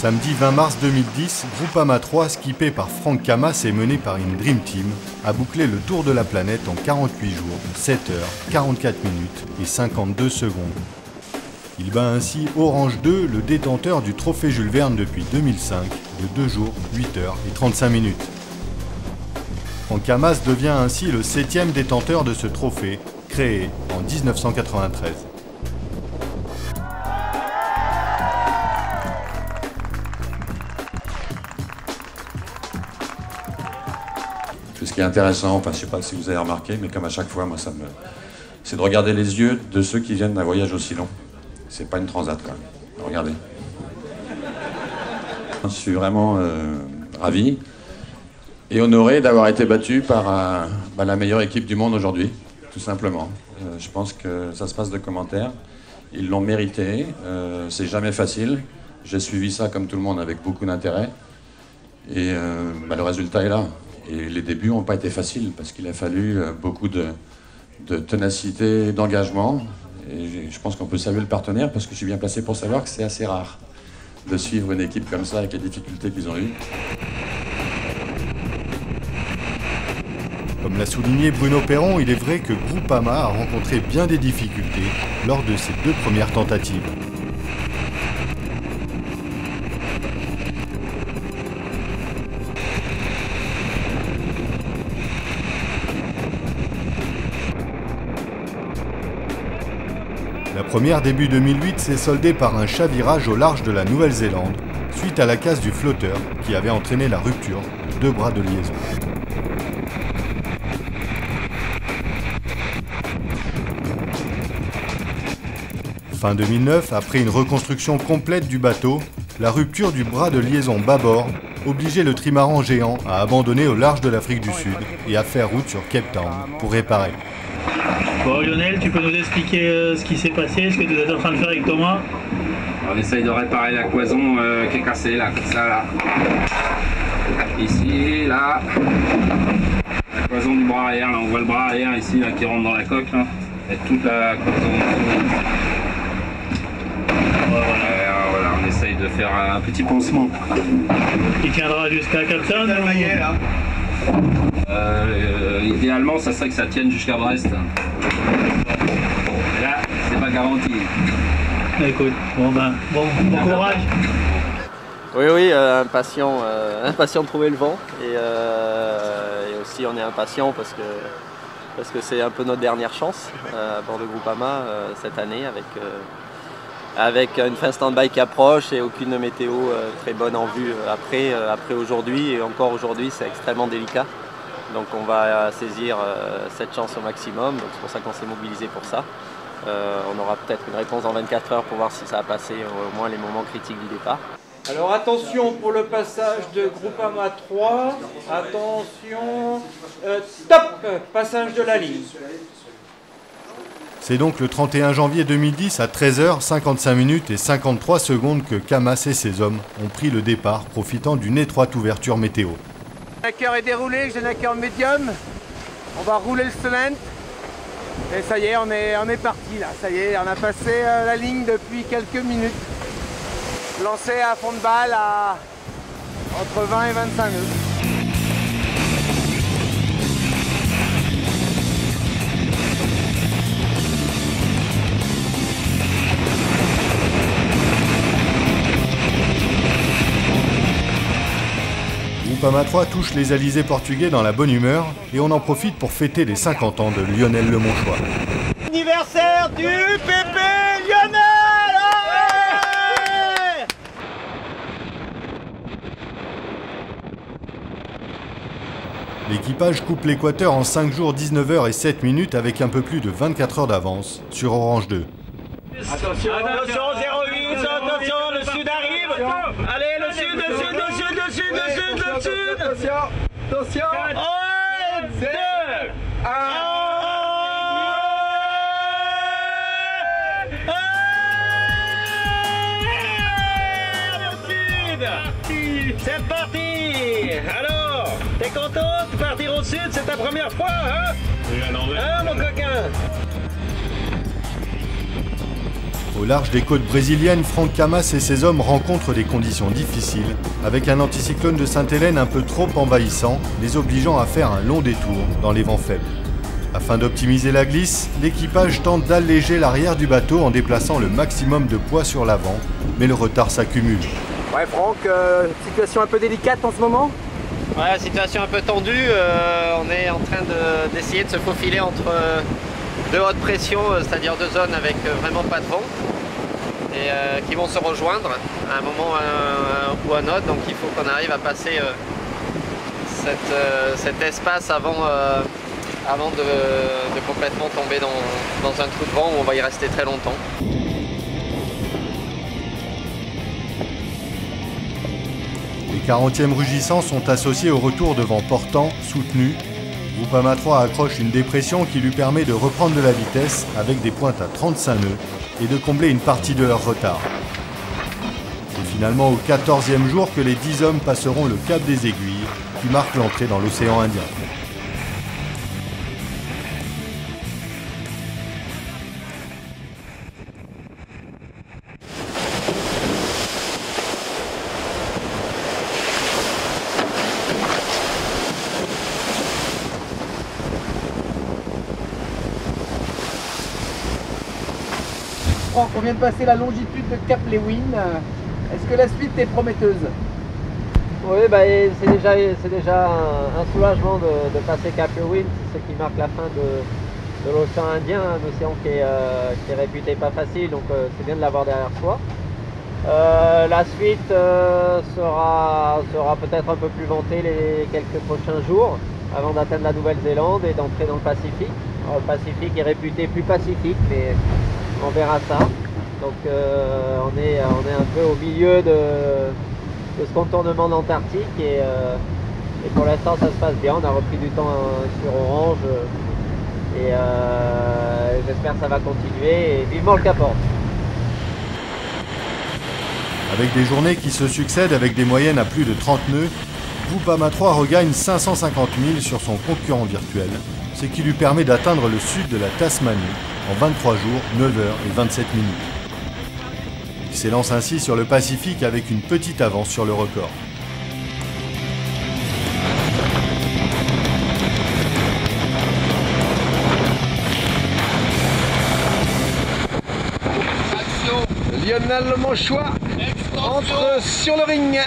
Samedi 20 mars 2010, Groupama 3, skippé par Franck Camas et mené par une Dream Team, a bouclé le tour de la planète en 48 jours, 7 heures, 44 minutes et 52 secondes. Il bat ainsi Orange 2, le détenteur du trophée Jules Verne depuis 2005, de 2 jours, 8 heures et 35 minutes. Franck Camas devient ainsi le septième détenteur de ce trophée, créé en 1993. Intéressant, enfin je sais pas si vous avez remarqué, mais comme à chaque fois, moi ça me. C'est de regarder les yeux de ceux qui viennent d'un voyage aussi long. C'est pas une transat quand même. Regardez. Je suis vraiment euh, ravi et honoré d'avoir été battu par euh, bah, la meilleure équipe du monde aujourd'hui, tout simplement. Euh, je pense que ça se passe de commentaires. Ils l'ont mérité. C'est jamais facile. J'ai suivi ça comme tout le monde avec beaucoup d'intérêt. Et bah, le résultat est là. Les débuts n'ont pas été faciles parce qu'il a fallu euh, beaucoup de, de ténacité, d'engagement. Et je pense qu'on peut saluer le partenaire parce que je suis bien placé pour savoir que c'est assez rare de suivre une équipe comme ça avec les difficultés qu'ils ont eues. Comme l'a souligné Bruno Perron, il est vrai que Groupama a rencontré bien des difficultés lors de ses deux premières tentatives. Première début 2008 s'est soldée par un chavirage au large de la Nouvelle-Zélande, suite à la casse du flotteur qui avait entraîné la rupture de bras de liaison. Fin 2009, après une reconstruction complète du bateau, la rupture du bras de liaison bâbord obligeait le trimaran géant à abandonner au large de l'Afrique du Sud et à faire route sur Cape Town pour réparer. Bon Lionel, tu peux nous expliquer euh, ce qui s'est passé, ce que tu es en train de faire avec Thomas On essaye de réparer la cloison euh, qui est cassée là, ça là. Ici, là. La cloison du bras arrière, là, on voit le bras arrière ici là, qui rentre dans la coque là. Et toute la cloison. Euh, voilà, on essaye de faire un petit pansement. Il tiendra jusqu'à ou- Euh, idéalement, ça serait que ça tienne jusqu'à Brest. Là, c'est pas garanti. Écoute, bon ben, bon, bon courage. Oui, oui, euh, impatient, euh, impatient de trouver le vent. Et, euh, et aussi, on est impatient parce que parce que c'est un peu notre dernière chance euh, à bord de Groupama euh, cette année avec, euh, avec une fin stand-by qui approche et aucune météo euh, très bonne en vue après, euh, après aujourd'hui. Et encore aujourd'hui, c'est extrêmement délicat. Donc on va euh, saisir euh, cette chance au maximum. Donc c'est pour ça qu'on s'est mobilisé pour ça. Euh, on aura peut-être une réponse dans 24 heures pour voir si ça a passé euh, au moins les moments critiques du départ. Alors attention pour le passage de Groupama 3. Attention. Euh, top Passage de la ligne. C'est donc le 31 janvier 2010 à 13h55 minutes et 53 secondes que Camas et ses hommes ont pris le départ profitant d'une étroite ouverture météo. Le cœur est déroulé, j'ai un cœur médium. On va rouler le cement. Et ça y est, on est, on est parti là. Ça y est, on a passé euh, la ligne depuis quelques minutes. Lancé à fond de balle à entre 20 et 25 nœuds. Groupama 3 touche les alizés portugais dans la bonne humeur et on en profite pour fêter les 50 ans de Lionel Lemonchois. Anniversaire du PP Lionel L'équipage coupe l'équateur en 5 jours 19h et 7 minutes avec un peu plus de 24 heures d'avance sur Orange 2. Attention, 08, attention, attention. 1, 2, 1 C'est parti. Alors, t'es content de partir au sud? C'est ta première fois, hein? Hein, mon coquin? Au large des côtes brésiliennes, Franck Camas et ses hommes rencontrent des conditions difficiles, avec un anticyclone de Sainte-Hélène un peu trop envahissant, les obligeant à faire un long détour dans les vents faibles. Afin d'optimiser la glisse, l'équipage tente d'alléger l'arrière du bateau en déplaçant le maximum de poids sur l'avant, mais le retard s'accumule. Ouais Franck, euh, situation un peu délicate en ce moment? Ouais, situation un peu tendue. euh, on est en train de- d'essayer de, se faufiler entre euh, deux hautes pressions, c'est-à-dire deux zones avec euh, vraiment pas de vent, et euh, qui vont se rejoindre à un moment ou à un autre. Donc il faut qu'on arrive à passer euh, euh, cet espace avant, de, complètement tomber dans un trou de vent où on va y rester très longtemps. Les 40e rugissants sont associés au retour de vent portant, soutenu. Groupama 3 accroche une dépression qui lui permet de reprendre de la vitesse avec des pointes à 35 nœuds et de combler une partie de leur retard. C'est finalement au 14e jour que les 10 hommes passeront le cap des aiguilles qui marque l'entrée dans l'océan Indien. On vient de passer la longitude de Cap Lewin. Est-ce que la suite est prometteuse? Oui, bah, c'est déjà, un, soulagement de, passer Cap Lewin, ce qui marque la fin de, l'océan Indien, un océan qui est, euh, qui est réputé pas facile, donc euh, c'est bien de l'avoir derrière soi. Euh, la suite sera, peut-être un peu plus vantée les quelques prochains jours avant d'atteindre la Nouvelle-Zélande et d'entrer dans le Pacifique. Le Pacifique est réputé plus pacifique, mais on verra ça. Donc euh, on, est, un peu au milieu de, ce contournement d'Antarctique et, euh, et pour l'instant ça se passe bien. On a repris du temps euh, sur Orange et j'espère que ça va continuer et vivement le Cap. Avec des journées qui se succèdent avec des moyennes à plus de 30 nœuds, Groupama 3 regagne 550 000 sur son concurrent virtuel, ce qui lui permet d'atteindre le sud de la Tasmanie en 23 jours, 9 heures et 27 minutes. Il s'élance ainsi sur le Pacifique avec une petite avance sur le record. Lionel Manchois entre sur le ring.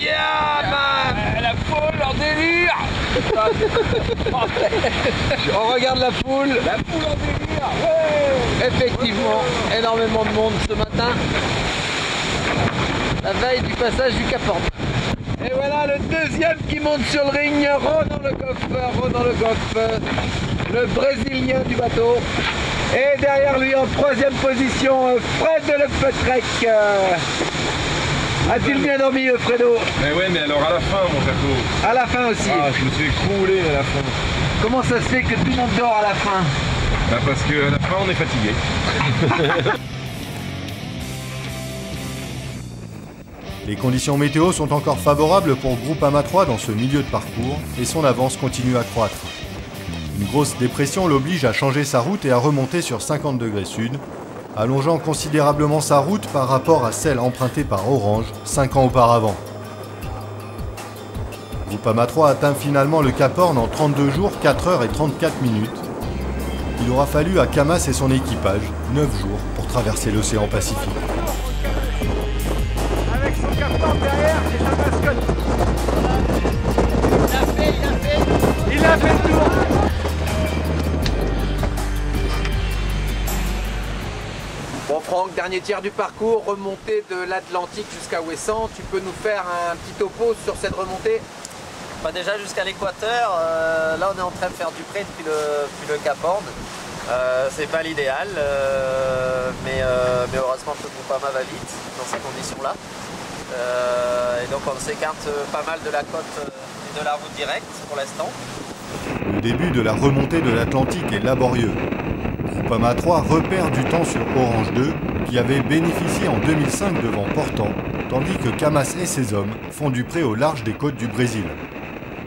Yeah man La foule en délire On regarde la foule. La foule en délire Effectivement, énormément de monde ce matin. La veille du passage du Cap Horn. Et voilà le deuxième qui monte sur le ring, Ronan Le Goff, Ronan Le Goff, le Brésilien du bateau. Et derrière lui en troisième position, Fred Le Petrec. A-t-il bien dormi, euh, Fredo Mais ouais, mais alors à la fin, mon Jaco. À la fin aussi. Ah, je me suis écroulé à la fin. Comment ça se fait que tout le monde dort à la fin Bah, parce que à la fin, on est fatigué. Les conditions météo sont encore favorables pour Groupama 3 dans ce milieu de parcours et son avance continue à croître. Une grosse dépression l'oblige à changer sa route et à remonter sur 50 degrés sud, allongeant considérablement sa route par rapport à celle empruntée par Orange 5 ans auparavant. Groupama 3 atteint finalement le Cap Horn en 32 jours, 4 heures et 34 minutes. Il aura fallu à Camas et son équipage 9 jours pour traverser l'océan Pacifique. Avec son capteur derrière, c'est sa mascotte. Il a fait, il a fait. Il a fait le tour. Franck, dernier tiers du parcours, remontée de l'Atlantique jusqu'à Ouessant. Tu peux nous faire un petit topo sur cette remontée? Bah, déjà jusqu'à l'équateur, euh, là on est en train de faire du près depuis le, depuis le Cap Horn. Euh, c'est pas l'idéal, euh, mais, euh, mais heureusement que le Groupama va vite dans ces conditions-là. Euh, et donc on s'écarte pas mal de la côte et de la route directe pour l'instant. Le début de la remontée de l'Atlantique est laborieux. Groupama 3 repère du temps sur Orange 2, qui avait bénéficié en 2005 de vents portants, tandis que Camas et ses hommes font du près au large des côtes du Brésil.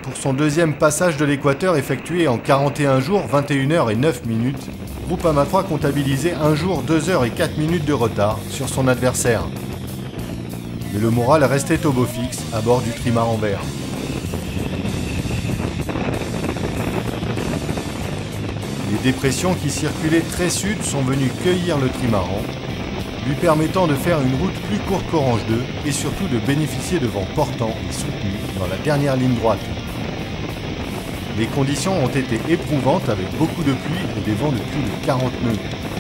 pour son deuxième passage de l'équateur effectué en 41 jours, 21 heures et 9 minutes. Groupama 3 comptabilisait 1 jour, 2 heures et 4 minutes de retard sur son adversaire. Mais le moral restait au beau fixe à bord du trimaran vert. Les dépressions qui circulaient très sud sont venues cueillir le trimaran, lui permettant de faire une route plus courte qu'Orange 2 et surtout de bénéficier de vents portants et soutenus dans la dernière ligne droite. Les conditions ont été éprouvantes avec beaucoup de pluie et des vents de plus de 40 nœuds.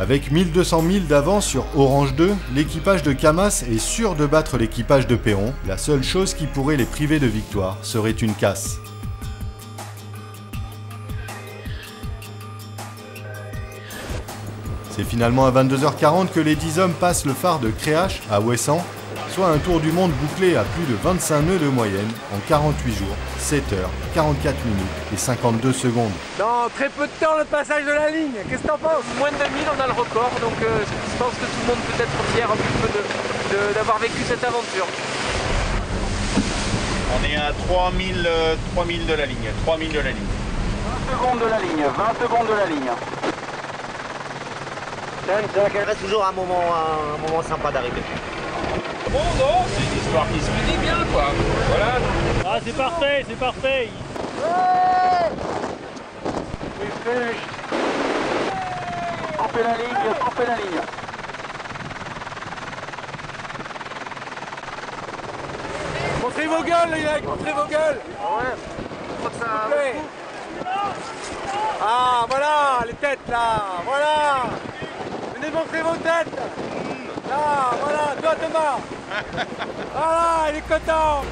Avec 1200 000 d'avance sur Orange 2, l'équipage de Camas est sûr de battre l'équipage de Perron. La seule chose qui pourrait les priver de victoire serait une casse. C'est finalement à 22h40 que les 10 hommes passent le phare de Créache à Ouessant, soit un tour du monde bouclé à plus de 25 nœuds de moyenne en 48 jours, 7 heures, 44 minutes et 52 secondes. Dans très peu de temps, le passage de la ligne. Qu'est-ce que t'en penses? Moins de 2000, on a le record, donc euh, je pense que tout le monde peut être fier un petit peu d'avoir vécu cette aventure. On est à 3000, euh, 3000 de la ligne. 3000 de la ligne. 20 secondes de la ligne, 20 secondes de la ligne. Ça reste toujours un moment, un moment sympa d'arriver. Bon, non, c'est une histoire qui se finit bien, quoi. Voilà. Ah, c'est parfait, c'est parfait. Coupez la ligne, coupez la ligne. Montrez vos gueules, les mecs, montrez vos gueules. Ouais. Ah, voilà, les têtes là, voilà. Venez montrer vos têtes. Là, voilà, toi Thomas. Voilà, il est content.